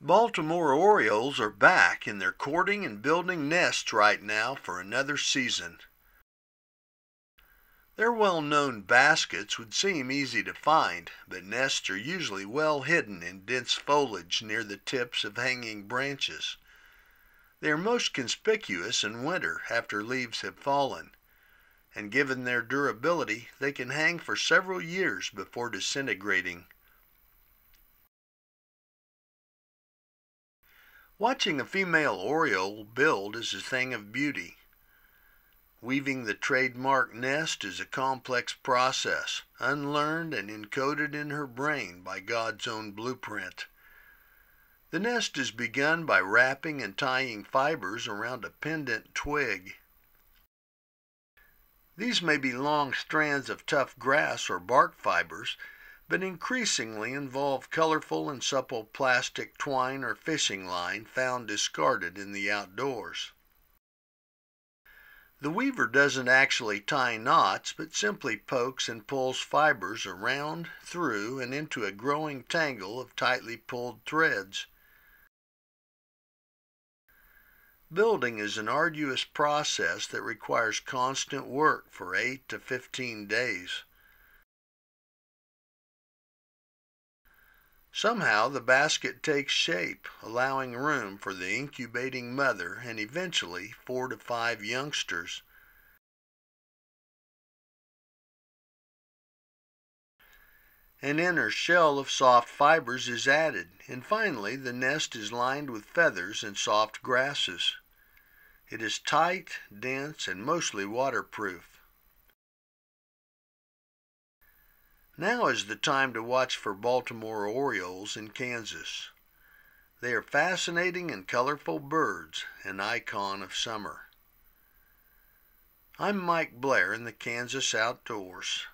Baltimore Orioles are back and they're courting and building nests right now for another season. Their well-known baskets would seem easy to find, but nests are usually well hidden in dense foliage near the tips of hanging branches. They are most conspicuous in winter after leaves have fallen, and given their durability, they can hang for several years before disintegrating. Watching a female oriole build is a thing of beauty. Weaving the trademark nest is a complex process, unlearned and encoded in her brain by God's own blueprint. The nest is begun by wrapping and tying fibers around a pendant twig. These may be long strands of tough grass or bark fibers but increasingly involve colorful and supple plastic twine or fishing line found discarded in the outdoors. The weaver doesn't actually tie knots, but simply pokes and pulls fibers around, through, and into a growing tangle of tightly pulled threads. Building is an arduous process that requires constant work for 8 to 15 days. Somehow the basket takes shape, allowing room for the incubating mother and eventually four to five youngsters. An inner shell of soft fibers is added, and finally the nest is lined with feathers and soft grasses. It is tight, dense, and mostly waterproof. Now is the time to watch for Baltimore Orioles in Kansas. They are fascinating and colorful birds, an icon of summer. I'm Mike Blair in the Kansas Outdoors.